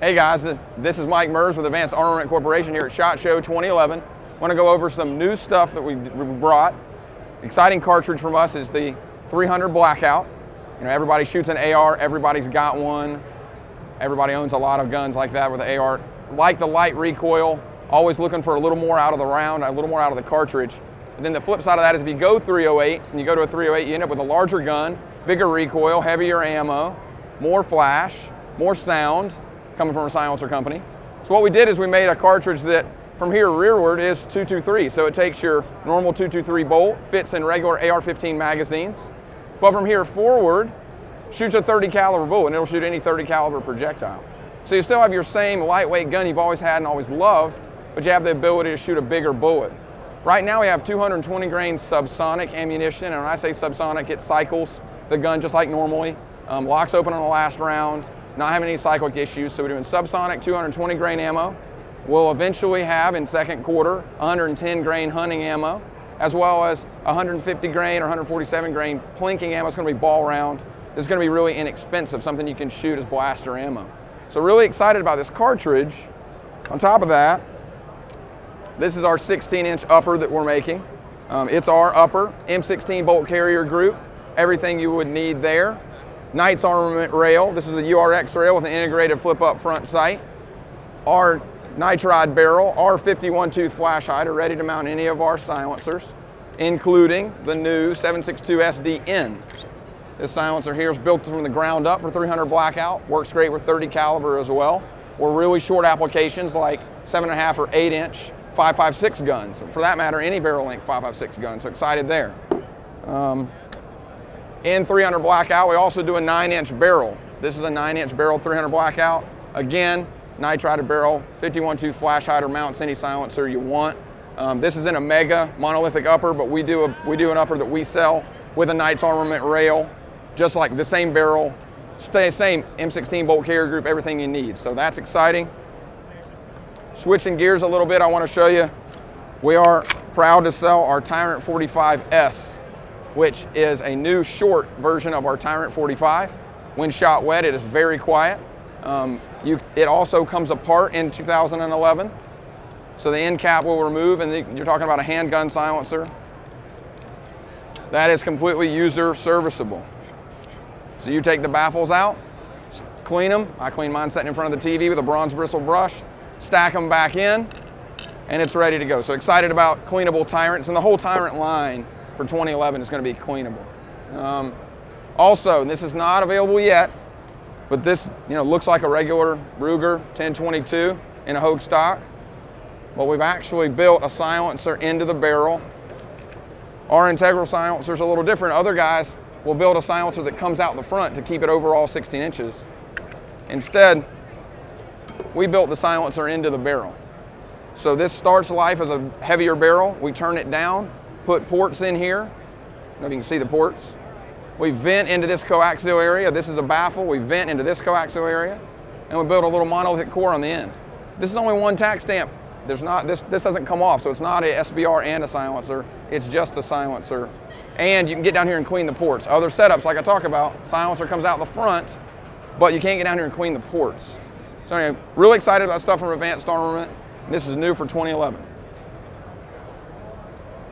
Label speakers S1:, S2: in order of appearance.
S1: Hey guys, this is Mike Mers with Advanced Armament Corporation here at SHOT Show 2011. I want to go over some new stuff that we brought. Exciting cartridge from us is the 300 Blackout. You know, everybody shoots an AR, everybody's got one. Everybody owns a lot of guns like that with the AR. Like the light recoil, always looking for a little more out of the round, a little more out of the cartridge. And then the flip side of that is if you go 308 and you go to a 308, you end up with a larger gun, bigger recoil, heavier ammo, more flash, more sound, coming from a silencer company. So what we did is we made a cartridge that from here rearward is 223. So it takes your normal 223 bolt, fits in regular AR-15 magazines. But from here forward, shoots a 30 caliber bullet and it'll shoot any 30 caliber projectile. So you still have your same lightweight gun you've always had and always loved, but you have the ability to shoot a bigger bullet. Right now we have 220 grain subsonic ammunition, and when I say subsonic, it cycles the gun just like normally, um, locks open on the last round, not having any cyclic issues. So we're doing subsonic 220 grain ammo. We'll eventually have in second quarter 110 grain hunting ammo, as well as 150 grain or 147 grain plinking ammo. It's going to be ball round. It's going to be really inexpensive, something you can shoot as blaster ammo. So really excited about this cartridge. On top of that, this is our 16 inch upper that we're making. Um, it's our upper M16 bolt carrier group. Everything you would need there. Knights Armament rail. This is a URX rail with an integrated flip-up front sight. Our nitride barrel, our 51 tooth flash hider, ready to mount any of our silencers, including the new 762 SDN. This silencer here is built from the ground up for 300 blackout. Works great with 30 caliber as well. Or really short applications like 7.5 or 8 inch 5.56 guns. For that matter, any barrel length 5.56 gun. So excited there. Um, in 300 blackout, we also do a nine inch barrel. This is a nine inch barrel 300 blackout. Again, nitrided barrel, 51 tooth flash hider mounts any silencer you want. Um, this is in a mega monolithic upper, but we do, a, we do an upper that we sell with a Knights Armament rail, just like the same barrel, stay same M16 bolt carrier group, everything you need. So that's exciting. Switching gears a little bit, I want to show you, we are proud to sell our TiRant 45S which is a new short version of our TiRant 45. When shot wet, it is very quiet. Um, you, it also comes apart in 2011. So the end cap will remove, and the, you're talking about a handgun silencer. That is completely user serviceable. So you take the baffles out, clean them. I clean mine sitting in front of the TV with a bronze bristle brush, stack them back in, and it's ready to go. So excited about cleanable TiRants and the whole TiRant line for 2011 is going to be cleanable. Um, also, this is not available yet, but this you know looks like a regular Ruger 1022 in a Hogue stock. But we've actually built a silencer into the barrel. Our integral silencer is a little different. Other guys will build a silencer that comes out the front to keep it overall 16 inches. Instead, we built the silencer into the barrel. So this starts life as a heavier barrel. We turn it down put ports in here. I if you can see the ports. We vent into this coaxial area. This is a baffle. We vent into this coaxial area. And we build a little monolithic core on the end. This is only one tax stamp. There's not, this, this doesn't come off, so it's not a SBR and a silencer. It's just a silencer. And you can get down here and clean the ports. Other setups, like I talk about, silencer comes out the front, but you can't get down here and clean the ports. So anyway, really excited about stuff from Advanced Armament. This is new for 2011.